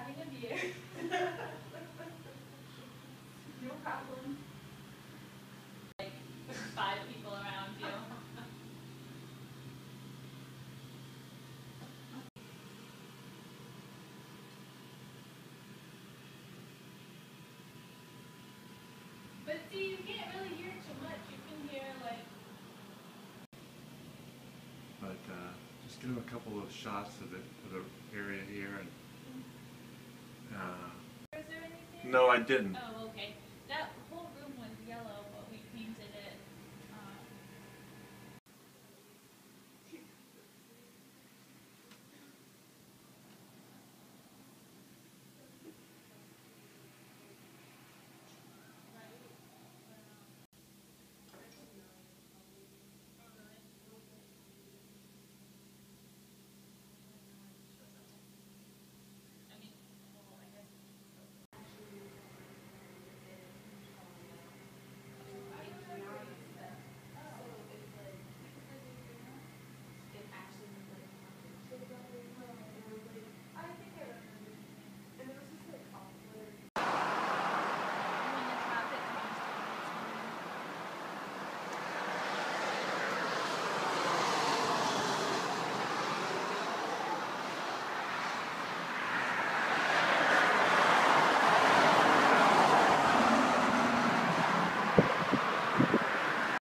having a beer. no problem. Like five people around you. but see, you can't really hear too much. You can hear like. But uh, just give them a couple of shots of the, of the area here and. No, I didn't. Oh. That